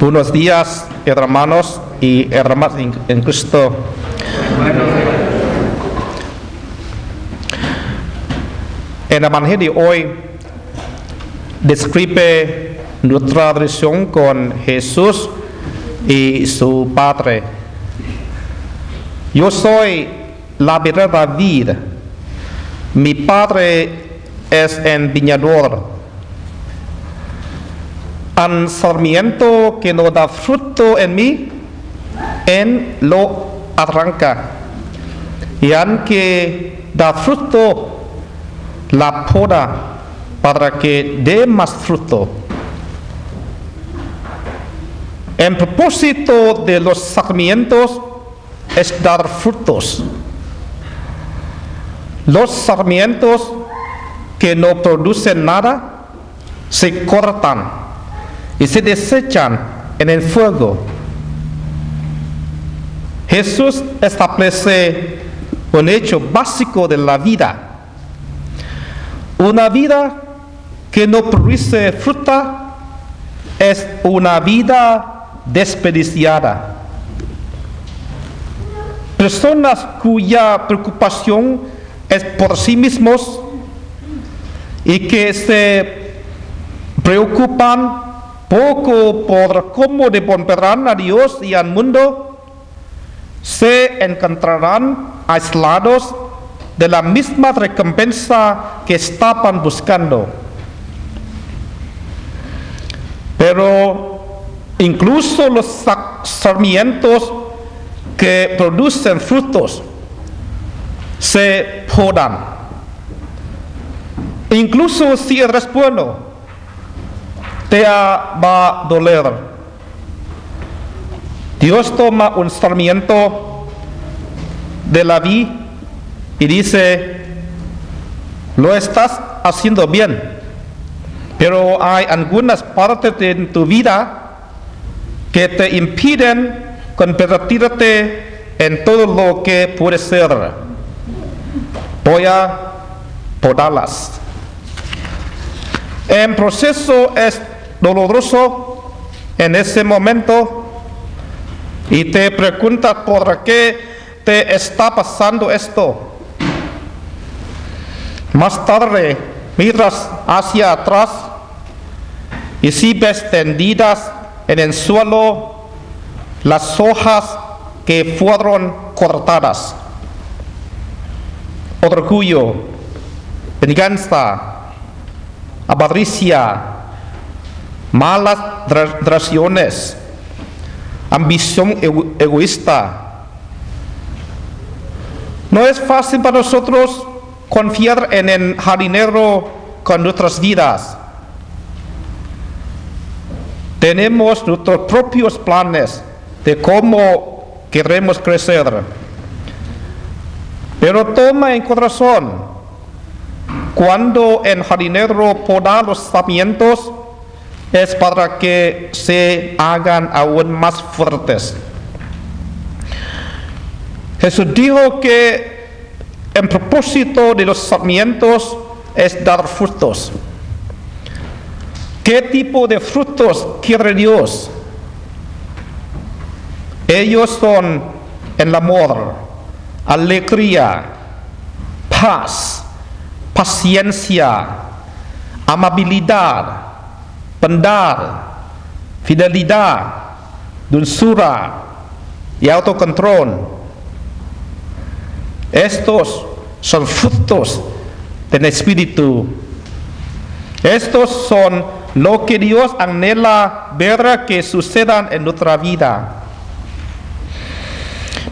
Buenos días, hermanos y hermanas en, Cristo. En el Evangelio de hoy describe nuestra relación con Jesús y su Padre. Yo soy la verdadera vida. Mi Padre es el viñador. Al sarmiento que no da fruto en mí, Él lo arranca. Y aunque da fruto, la poda para que dé más fruto. El propósito de los sarmientos es dar frutos. Los sarmientos que no producen nada se cortan y se desechan en el fuego. Jesús establece un hecho básico de la vida. Una vida que no produce fruta es una vida desperdiciada. Personas cuya preocupación es por sí mismos y que se preocupan poco por cómo devolverán a Dios y al mundo, se encontrarán aislados de la misma recompensa que estaban buscando. Pero incluso los sarmientos que producen frutos se podan. Incluso si eres bueno, te va a doler. Dios toma un sarmiento de la vid y dice, lo estás haciendo bien, pero hay algunas partes de tu vida que te impiden convertirte en todo lo que puedes ser. Voy a podarlas. El proceso es doloroso en ese momento y te preguntas por qué te está pasando esto. Más tarde miras hacia atrás y si ves tendidas en el suelo las hojas que fueron cortadas. Orgullo, venganza, avaricia, malas relaciones, ambición egoísta. No es fácil para nosotros confiar en el jardinero con nuestras vidas. Tenemos nuestros propios planes de cómo queremos crecer. Pero toma en corazón, cuando el jardinero poda los sarmientos, es para que se hagan aún más fuertes. Jesús dijo que el propósito de los sarmientos es dar frutos. ¿Qué tipo de frutos quiere Dios? Ellos son el amor, alegría, paz, paciencia, amabilidad, bondad, fidelidad, dulzura y autocontrol. Estos son frutos del Espíritu. Estos son lo que Dios anhela ver que sucedan en nuestra vida.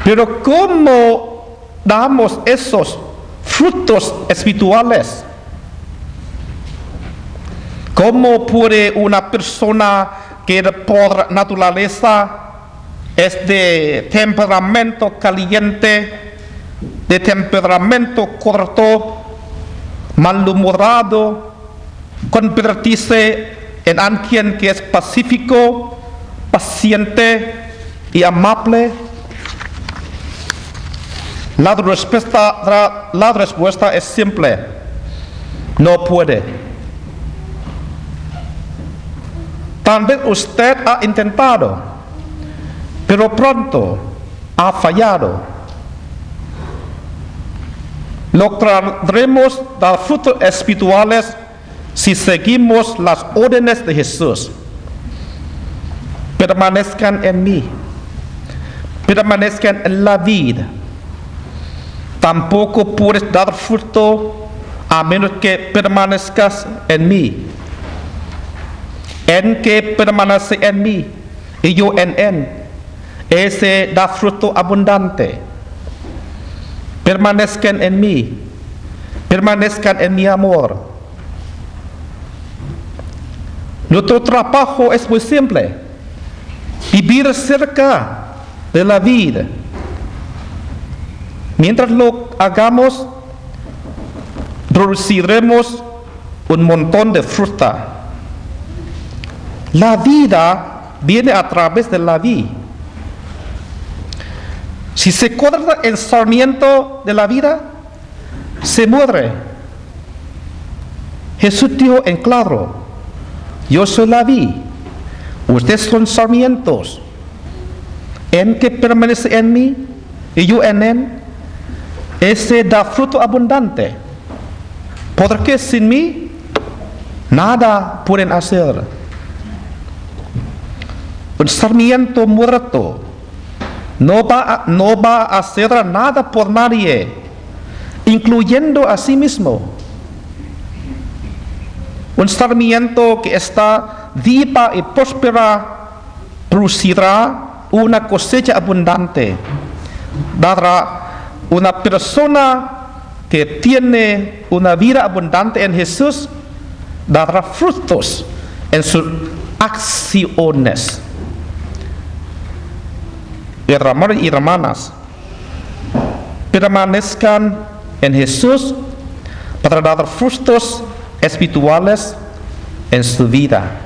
Pero ¿cómo damos esos frutos espirituales? ¿Cómo puede una persona que por naturaleza es de temperamento caliente, de temperamento corto, malhumorado, convertirse en alguien que es pacífico, paciente y amable? La respuesta, la respuesta es simple. No puede. Tal vez usted ha intentado, pero pronto ha fallado. Lograremos dar frutos espirituales si seguimos las órdenes de Jesús. Permanezcan en mí. Permanezcan en la vida. Tampoco puedes dar fruto a menos que permanezcas en mí. Que permanece en mí y yo en él. Ese da fruto abundante. Permanezcan en mí. Permanezcan en mi amor. Nuestro trabajo es muy simple. Vivir cerca de la vida. Mientras lo hagamos, produciremos un montón de fruta. La vida viene a través de la vida. Si se corta el sarmiento de la vida, se muere. Jesús dijo en claro, yo soy la vida, ustedes son sarmientos. En que permanece en mí y yo en él, ese da fruto abundante. Porque sin mí nada pueden hacer. Un sarmiento muerto no va, a, no va a hacer nada por nadie, incluyendo a sí mismo. Un sarmiento que está viva y próspera producirá una cosecha abundante. Dará una persona que tiene una vida abundante en Jesús, dará frutos en sus acciones. Hermanos y hermanas, permanezcan en Jesús para dar frutos espirituales en su vida.